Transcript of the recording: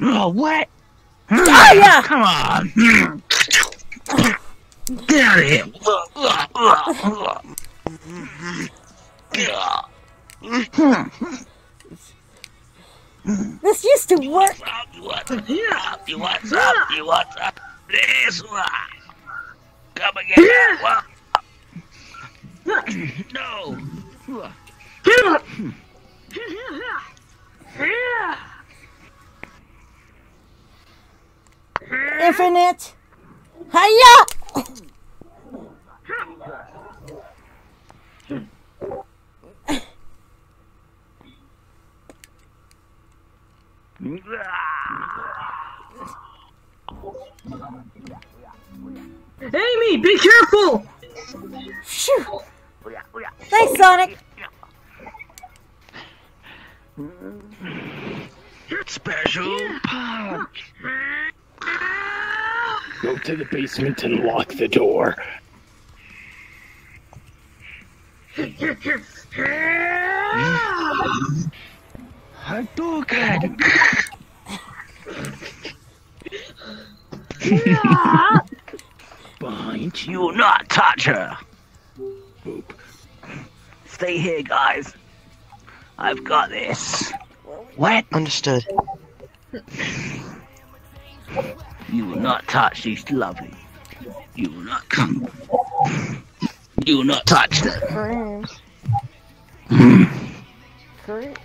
Oh, what? Oh, yeah. Come on. Get out of here. This used to work. You want some? You want some? You want some? This one. Come and get that one. No. Infinite. Hiya! Amy, be careful! Phew. Thanks, Sonic. Special punch. Go to the basement and lock the door. Hadouken! Behind you, not touch her. Boop. Stay here, guys. I've got this. What? Understood. You will not touch these lovely. You will not come. You will not touch them. Cringe. Hmm. Cringe.